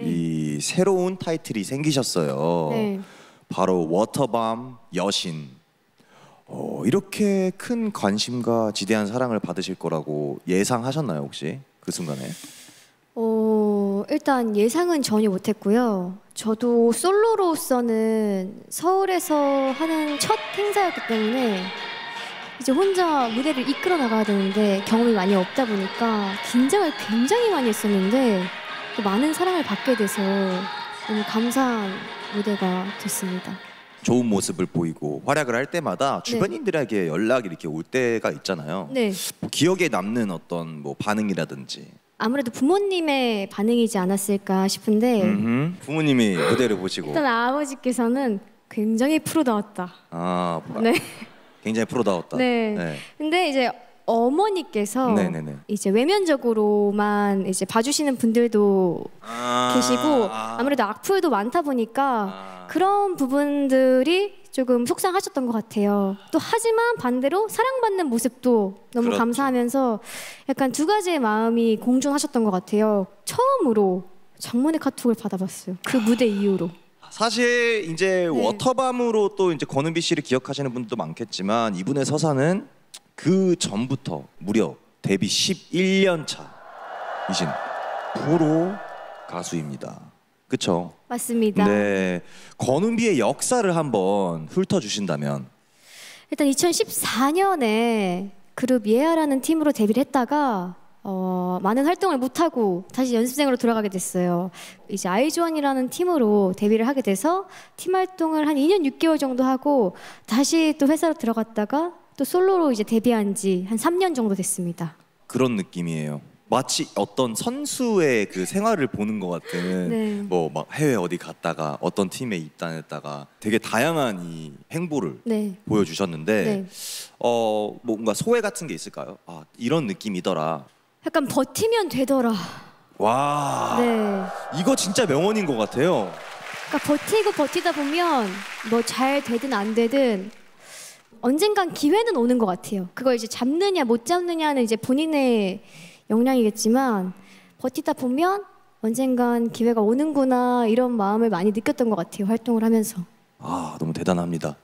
이 새로운 타이틀이 생기셨어요. 네. 바로 워터밤 여신. 어, 이렇게 큰 관심과 지대한 사랑을 받으실 거라고 예상하셨나요 혹시 그 순간에? 어, 일단 예상은 전혀 못했고요. 저도 솔로로서는 서울에서 하는 첫 행사였기 때문에 이제 혼자 무대를 이끌어 나가야 되는데 경험이 많이 없다 보니까 긴장을 굉장히 많이 했었는데 또 많은 사랑을 받게 돼서 너무 감사한 무대가 됐습니다. 좋은 모습을 보이고 활약을 할 때마다 주변인들에게 연락이 이렇게 올 때가 있잖아요. 네. 뭐 기억에 남는 어떤 뭐 반응이라든지 아무래도 부모님의 반응이지 않았을까 싶은데 음흠. 부모님이 무대를 보시고 일단 아버지께서는 굉장히 프로다웠다. 아 네. 굉장히 프로다웠다. 네. 근데 이제 어머니께서 네네네. 이제 외면적으로만 이제 봐주시는 분들도 아, 계시고 아. 아무래도 악플도 많다 보니까 아. 그런 부분들이 조금 속상하셨던 것 같아요. 또 하지만 반대로 사랑받는 모습도 너무 그렇죠. 감사하면서 약간 두 가지의 마음이 공존하셨던 것 같아요. 처음으로 장문의 카톡을 받아봤어요. 그 무대 이후로. 사실 이제 네. 워터밤으로 또 이제 권은비 씨를 기억하시는 분들도 많겠지만 이분의 서사는 그 전부터 무려 데뷔 11년 차이신 프로 가수입니다. 그쵸? 맞습니다. 네. 권은비의 역사를 한번 훑어주신다면 일단 2014년에 그룹 예아라는 팀으로 데뷔를 했다가 어, 많은 활동을 못하고 다시 연습생으로 돌아가게 됐어요. 이제 아이즈원이라는 팀으로 데뷔를 하게 돼서 팀 활동을 한 2년 6개월 정도 하고 다시 또 회사로 들어갔다가 또 솔로로 이제 데뷔한 지 한 3년 정도 됐습니다. 그런 느낌이에요. 마치 어떤 선수의 그 생활을 보는 것 같은 네. 뭐막 해외 어디 갔다가 어떤 팀에 입단했다가 되게 다양한 이 행보를 네. 보여주셨는데 네. 어 뭔가 소회 같은 게 있을까요? 아 이런 느낌이더라. 약간 버티면 되더라. 와 네. 이거 진짜 명언인 것 같아요. 그러니까 버티고 버티다 보면 뭐 잘 되든 안 되든 언젠간 기회는 오는 것 같아요. 그걸 이제 잡느냐 못 잡느냐는 이제 본인의 역량이겠지만 버티다 보면 언젠간 기회가 오는구나 이런 마음을 많이 느꼈던 것 같아요. 활동을 하면서. 아 너무 대단합니다.